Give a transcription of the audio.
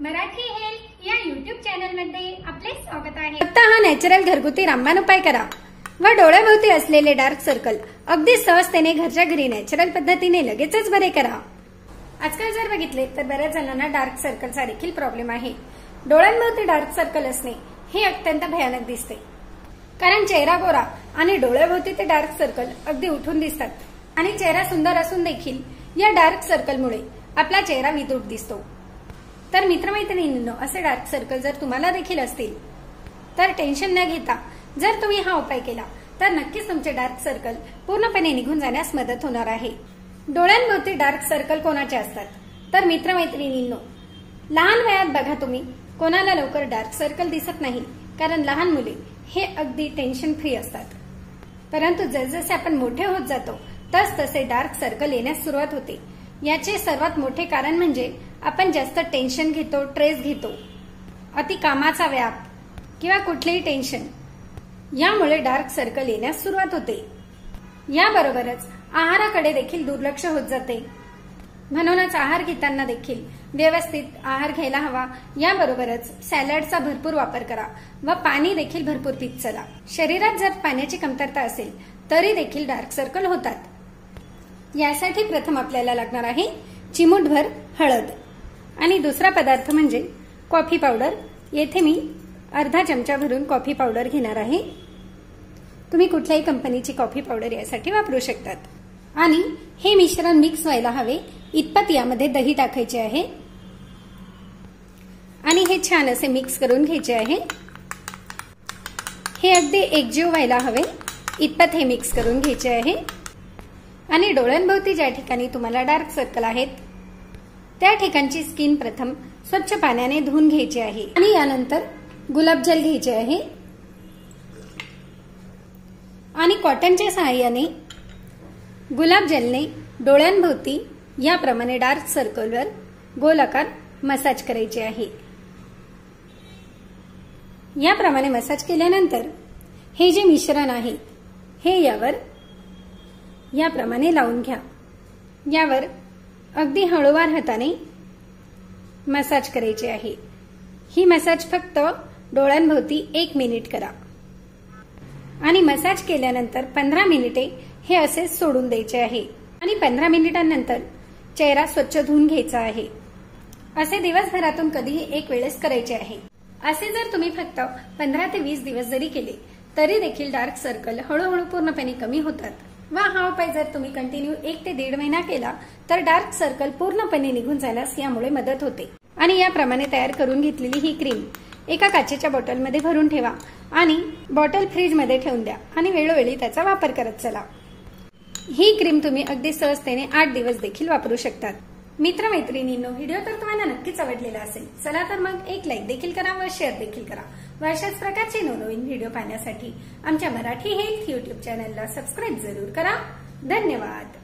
Marathi health या YouTube चॅनलमध्ये आपले स्वागत आहे. फक्त हा नॅचरल घरगुती रामबाण उपाय करा. व डोळ्याभोवती असलेले डार्क सर्कल अगदी सहजतेने घरच्या घरी नॅचरल पद्धतीने लगेचच बरे करा. आजकाल जर बघितले तर बऱ्याच जणांना डार्क सर्कलचा देखील प्रॉब्लेम आहे. डोळ्यांभोवती डार्क सर्कल असणे हे अत्यंत भयानक दिसते. कारण चेहरा गोरा आणि डोळ्याभोवती ते डार्क सर्कल अगदी उठून दिसतात. आणि चेहरा सुंदर असून देखील या डार्क सर्कलमुळे आपला चेहरा विद्रूप दिसतो. तर मित्रमैत्रिणींनो असे डार्क सर्कल जर तुम्हाला देखील असतील तर टेन्शन न घेता जर तुम्ही हा उपाय केला तर नक्कीच तुमचे डार्क सर्कल पूर्णपणे निघून जाण्यास मदत होणार आहे. डोळ्यांभोवती डार्क सर्कल कोणाचे असतात? तर मित्रमैत्रिणींनो लहान वयात बघा तुम्ही कोणाला लवकर डार्क सर्कल दिसत नाही कारण लहान मुले हे अगदी टेन्शन फ्री असतात. परंतु जसजसे आपण मोठे होत जातो तस तसे डार्क सर्कल येण्यास सुरुवात होते. याचे सर्वात मोठे कारण म्हणजे आपण जास्त टेन्शन घेतो ट्रेस घेतो. अति कामाचा व्याप किंवा कुठलेही टेन्शन यामुळे डार्क सर्कल येण्यास सुरुवात होते. याबरोबरच आहाराकडे देखील दुर्लक्ष होत जाते. म्हणूनच आहार घेताना देखील व्यवस्थित आहार घ्यायला हवा. याबरोबरच सॅलडचा भरपूर वापर करा व पाणी देखील भरपूर पीत चला. शरीरात जर पाण्याची कमतरता असेल तरी देखील डार्क सर्कल होतात. यासाठी प्रथम आपल्याला लागणार आहे चिमूटभर हळद. आणि दुसरा पदार्थ म्हणजे कॉफी पावडर. येथे मी अर्धा चमचा भरून कॉफी पावडर घेणार आहे. तुम्ही कुठल्याही कंपनीची कॉफी पावडर यासाठी वापरू शकतात. आणि हे मिश्रण मिक्स व्हायला हवे. इतपत यामध्ये दही टाकायचे आहे. आणि हे छान असे मिक्स करून घ्यायचे आहे. हे अगदी एकजीव व्हायला हवे. इतपत हे मिक्स करून घ्यायचे आहे. आणि डोळ्यांभोवती ज्या ठिकाणी तुम्हाला डार्क सर्कल आहेत त्या ठिकाणची स्किन प्रथम स्वच्छ पाण्याने धुवून घ्यायची आहे. आणि यानंतर गुलाबजल घ्यायचे आहे. आणि कॉटनच्या सहाय्याने गुलाबजलने डोळ्यांभोवती याप्रमाणे डार्क सर्कलवर गोलाकार मसाज करायचे आहे. याप्रमाणे मसाज केल्यानंतर हे जे मिश्रण आहे हे यावर याप्रमाणे लावून घ्या. यावर अगदी हळूवार हाताने मसाज करायचे आहे. ही मसाज फक्त डोळ्यांभोवती एक मिनिट करा. आणि मसाज केल्यानंतर पंधरा मिनिटे हे असे सोडून द्यायचे आहे. आणि पंधरा मिनिटांनंतर चेहरा स्वच्छ धुवून घ्यायचा आहे. असे दिवसभरातून कधीही एक वेळेस करायचे आहे. असे जर तुम्ही फक्त पंधरा ते वीस दिवस जरी केले तरी देखील डार्क सर्कल हळूहळू पूर्णपणे कमी होतात. वा हा उपाय जर तुम्ही कंटिन्यू एक ते दीड महिना केला तर डार्क सर्कल पूर्णपणे निघून जाण्यास यामुळे मदत होते. आणि याप्रमाणे तयार करून घेतलेली ही क्रीम एका काचेच्या बॉटलमध्ये भरून ठेवा आणि बॉटल फ्रीजमध्ये ठेवून द्या आणि वेळोवेळी त्याचा वापर करत चला. ही क्रीम तुम्ही अगदी सहजतेने आठ दिवस देखील वापरू शकतात. मित्रमैत्रिणींनो व्हिडिओ तर तुम्हाला नक्कीच आवडलेला असेल. चला तर मग एक लाईक देखील करा व शेअर देखील करा. व अशाच प्रकारचे नवनवीन व्हिडिओ पाहण्यासाठी आमच्या मराठी हेल्थ युट्यूब चॅनलला सबस्क्राईब जरूर करा. धन्यवाद.